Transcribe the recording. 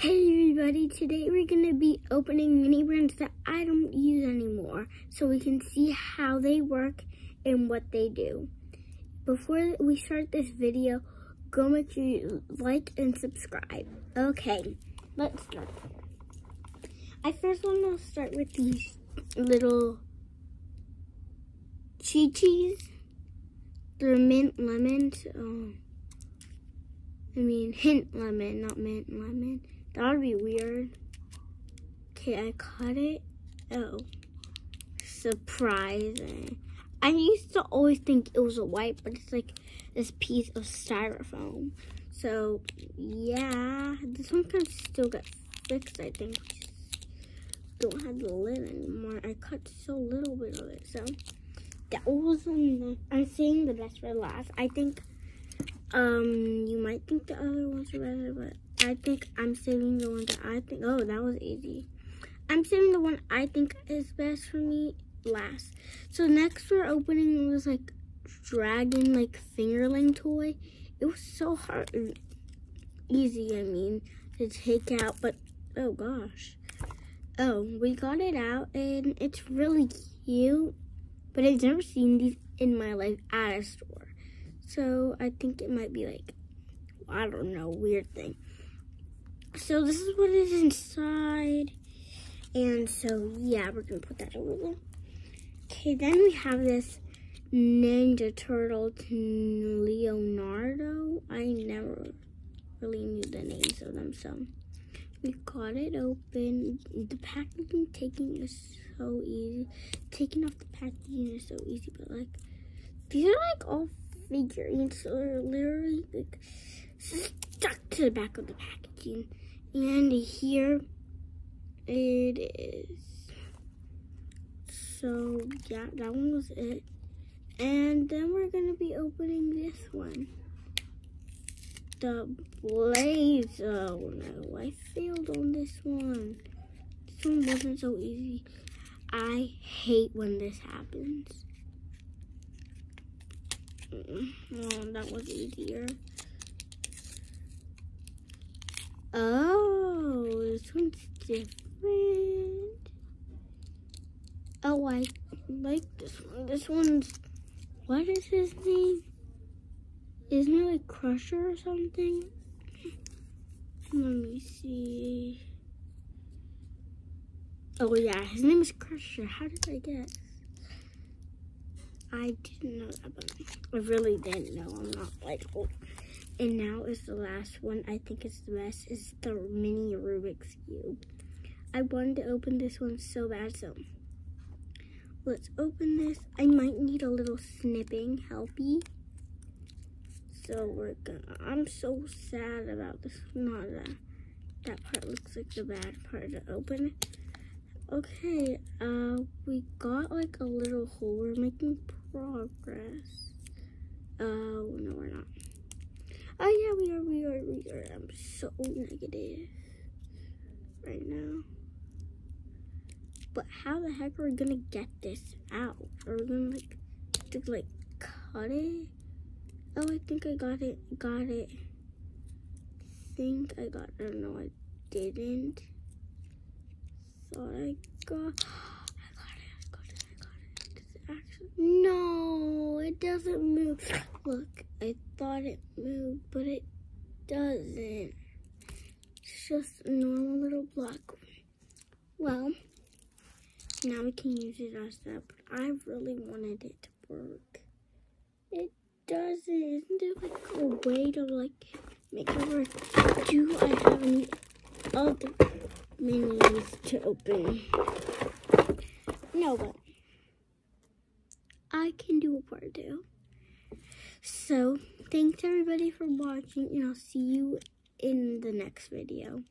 Hey everybody, today we're going to be opening mini brands that I don't use anymore so we can see how they work and what they do. Before we start this video, go make sure you like and subscribe. Okay, let's start. I first want to start with these little Chi-Chis. They're mint lemon. Oh. I mean, hint lemon, not mint lemon. That would be weird. Okay, I cut it. Oh, surprising. I used to always think it was a white, but it's like this piece of styrofoam. So, yeah, this one can still get fixed, I think. Just don't have the lid anymore. I cut so little bit of it, so that was, um, I'm saying the best for last. I think um, you might think the other ones are better, but I think I'm saving the one that I think, oh, that was easy. I'm saving the one I think is best for me last. So next we're opening was like dragon like fingerling toy. It was so hard, easy I mean, to take out, but oh gosh. Oh, we got it out and it's really cute, but I've never seen these in my life at a store. So I think it might be like, I don't know, weird thing. So this is what is inside. And so, yeah, we're to put that over there. Okay, then we have this Ninja Turtle Leonardo. I never really knew the names of them, so we got it open. The packaging taking is so easy. Taking off the packaging is so easy, but like, these are like all figurines so they're literally like stuck to the back of the And here it is. So yeah, that one was it. And then we're gonna be opening this one. The Blaze. Oh no, I failed on this one. This one wasn't so easy. I hate when this happens. Oh, that was easier. Oh, this one's different. Oh, I like this one. This one's, what is his name? Isn't it like Crusher or something? Let me see. Oh yeah, his name is Crusher. How did I guess? I didn't know that, but I really didn't know. I'm not like old. And now is the last one. I think it's the best. Is the mini Rubik's Cube. I wanted to open this one so bad, so let's open this. I might need a little snipping helpy. So we're gonna, I'm so sad about this. Not that, that part looks like the bad part to open. Okay, uh, we got like a little hole. We're making progress. Oh, no, we're not. Oh, yeah, we are, we are, we are. I'm so negative right now. But how the heck are we gonna get this out? Are we gonna, like, to, like, cut it? Oh, I think I got it, got it. think I got it. No, I didn't. Thought I got actually, no, it doesn't move. Look, I thought it moved, but it doesn't. It's just a normal little block. Well, now we can use it as that, but I really wanted it to work. It doesn't. Isn't there like a way to like make it work? Do I have any other minis to open? No, but can do a part two. So, thanks everybody for watching, and I'll see you in the next video.